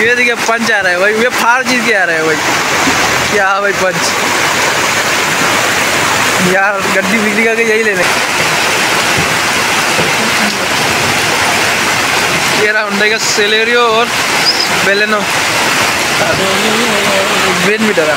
ये देखिए, पंच आ रहा है भाई। ये फार चीज़ के आ रहा है भाई। क्या भाई पंच? यार, गड्डी बिजली का यही लेने ये रहा हुंडई का सेलेरियो और बेलेनो वेन मीटर है।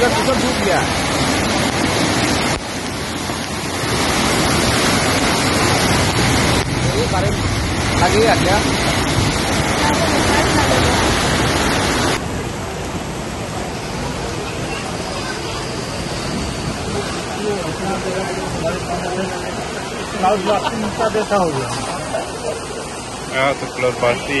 हाँ, तो सब डूब गया ये बारे में आगे आ गया। देखा हो गया। हाँ तो क्लोज पास ही।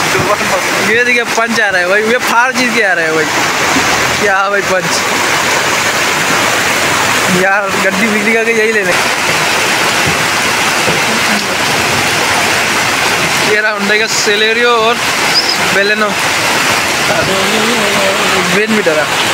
ये देखिए पंच आ रहा है भाई। ये फार चीज़ के आ रहा है भाई। क्या भाई पंच? यार गड्डी बिजली का यही लेने ये रहा हुंडई का सेलेरियो और बेलेनो विन भी है।